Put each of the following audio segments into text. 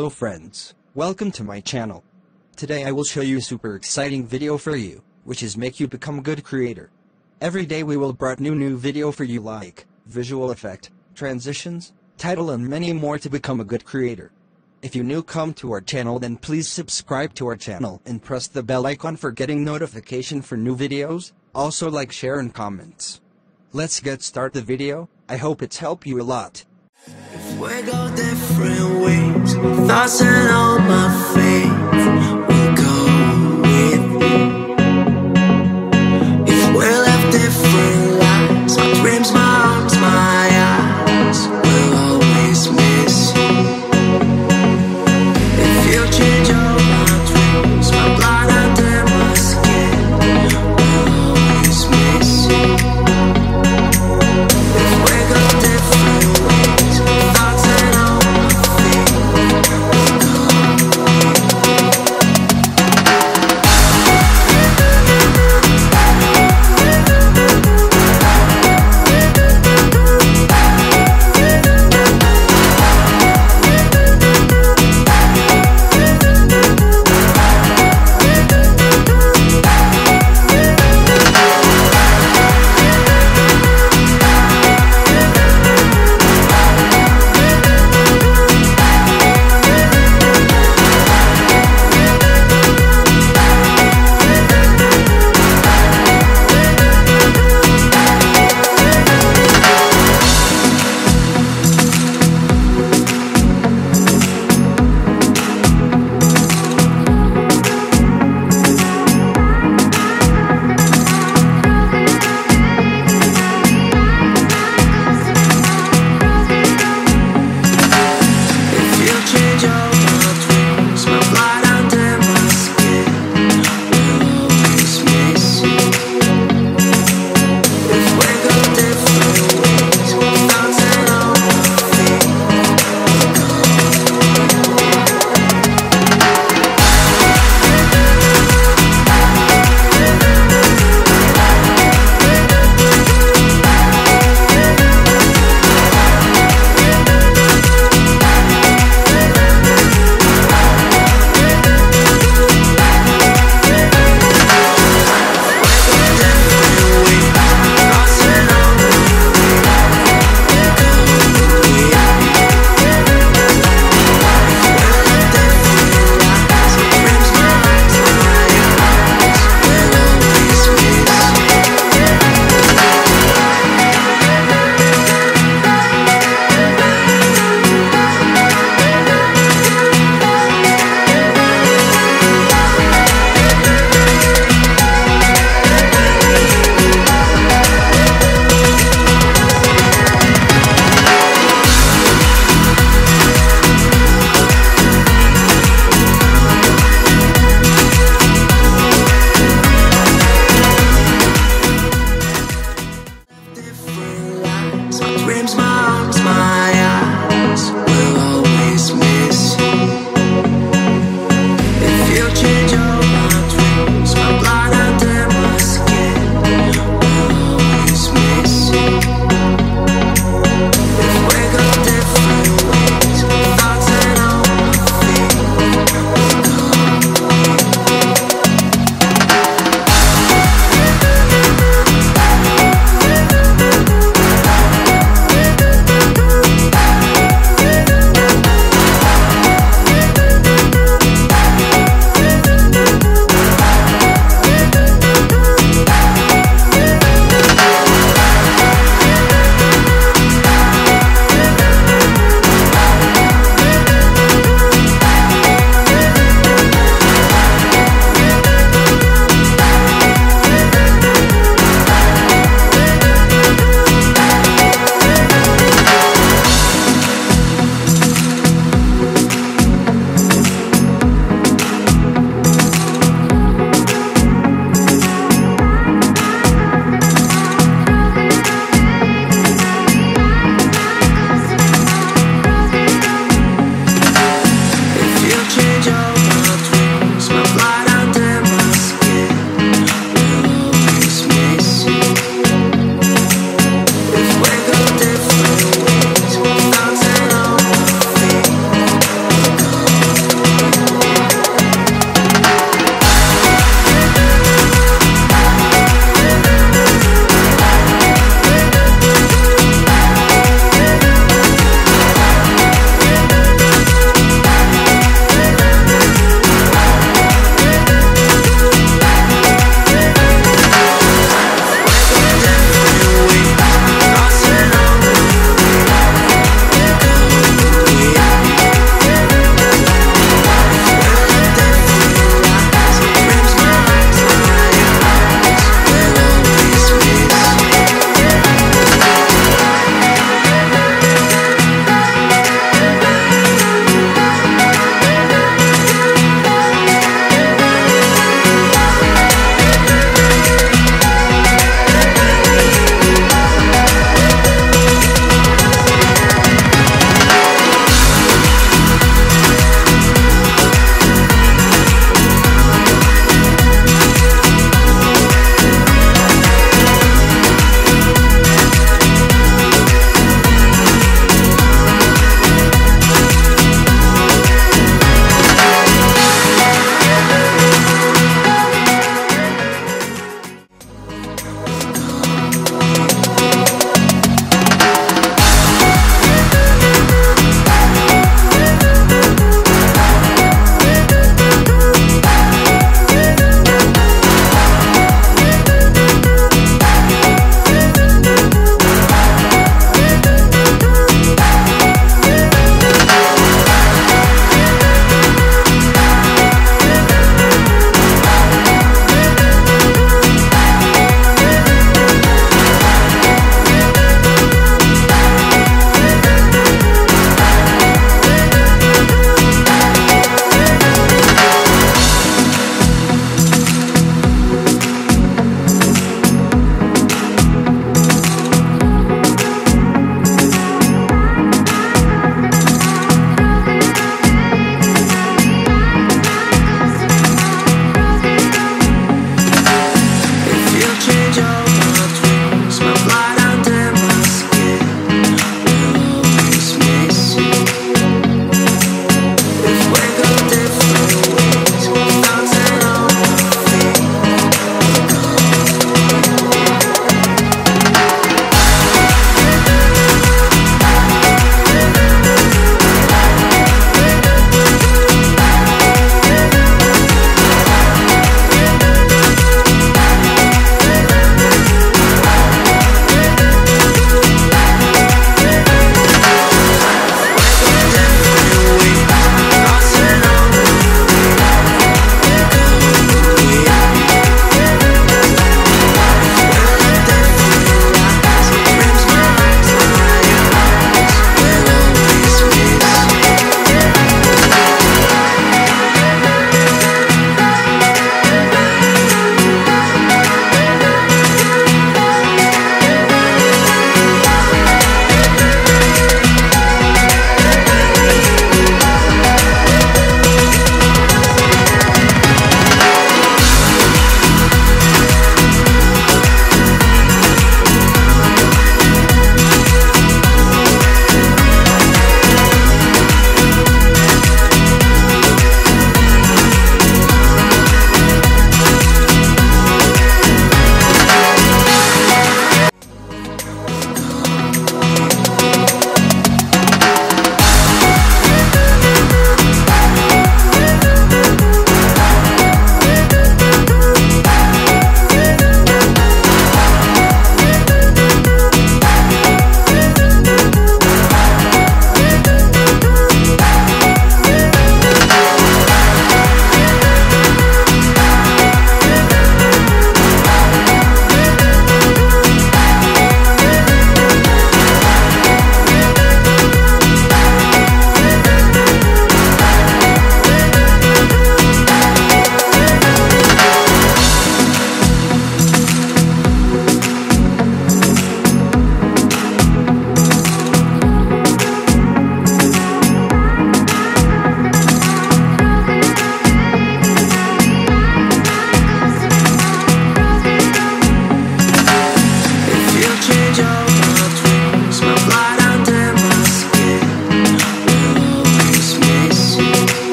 Hello friends, welcome to my channel. Today I will show you a super exciting video for you, which is make you become a good creator. Every day we will brought new new video for you like, visual effect, transitions, title and many more to become a good creator. If you new come to our channel then please subscribe to our channel and press the bell icon for getting notification for new videos, also like share and comments. Let's get start the video, I hope it's help you a lot. If we go different ways, thoughts and all my faith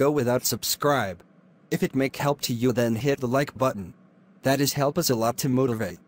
go without subscribe. If it make help to you then hit the like button. That is help us a lot to motivate.